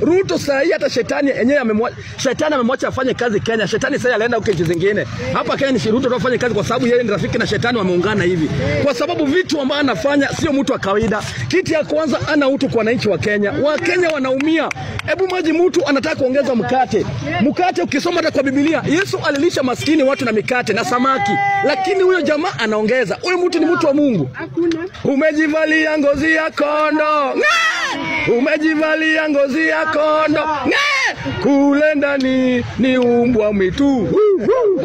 Ruto saa hii hata shetani yenyewe amemwacha, shetani amemwacha afanye kazi Kenya. Shetani sasa alienda huko nchi zingine. Hapa Kenya ni Ruto afanye kazi kwa sababu yeye ni rafiki na shetani wameungana hivi. Kwa sababu vitu ambavyo anafanya sio mtu wa kawaida. Kiti ya kwanza ana utu kwa wananchi wa Kenya. Wakenya wanaumia. Hebu maji mtu anataka kuongeza mkate. Mkate ukisoma hata kwa Biblia, Yesu alilisha maskini watu na mikate na samaki. Lakini huyo jamaa anaongeza. Huyo mtu ni mtu wa Mungu. Umejivalia ngozi ya kondo. Umejivalia ngozi ya kondo. Kule ndani ni umbwa mwitu.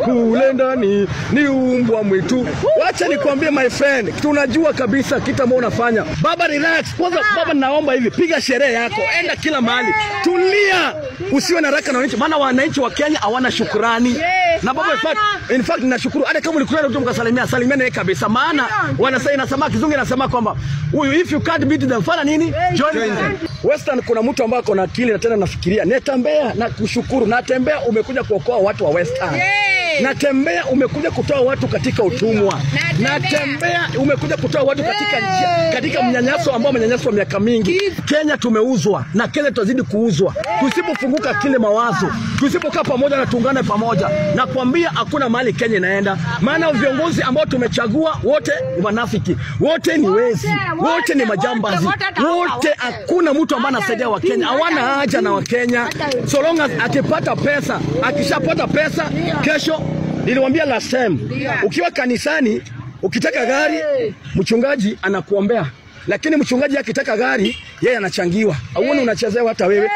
Kule ndani ni umbwa mwitu. Wacha nikwambie my friend, tunajua kabisa kitu ambacho unafanya. Baba relax. Kwanza baba naomba hivi, piga sherehe yako, enda kila mahali. Tulia. Usiwe na haraka na wananchi, maana wananchi wa Kenya hawana shukrani. Na baba in fact, in fact ninashukuru hata kama ulikutana mtu mkasalimia, salimia naye kabisa. Maana wanasema inasema kizungu inasema kwamba huyu if you can't beat them fala nini? Join. Western kuna mtu ambaye ako na akili na tena nafikiria. Natembea na kushukuru. Natembea umekuja kuokoa watu wa Western. Natembea umekuja kutoa watu katika utumwa. Natembea umekuja kutoa watu katika njia, katika mnyanyaso ambao mnyanyaso wa miaka mingi. Kenya tumeuzwa na Kenya tutazidi kuuzwa. Tusipofunguka kile mawazo, tusipokaa pamoja na tuungane pamoja. Nakwambia hakuna mahali Kenya inaenda. Maana viongozi ambao tumechagua wote ni wanafiki. Wote ni wezi. Wote ni majambazi. Wote hakuna mtu ambaye anasaidia Wakenya. Hawana haja na Wakenya. So long as akipata pesa, akishapata pesa kesho niliwambia last time, ukiwa kanisani ukitaka gari, mchungaji anakuombea, lakini mchungaji akitaka gari, yeye anachangiwa. Auone unachezewa hata wewe.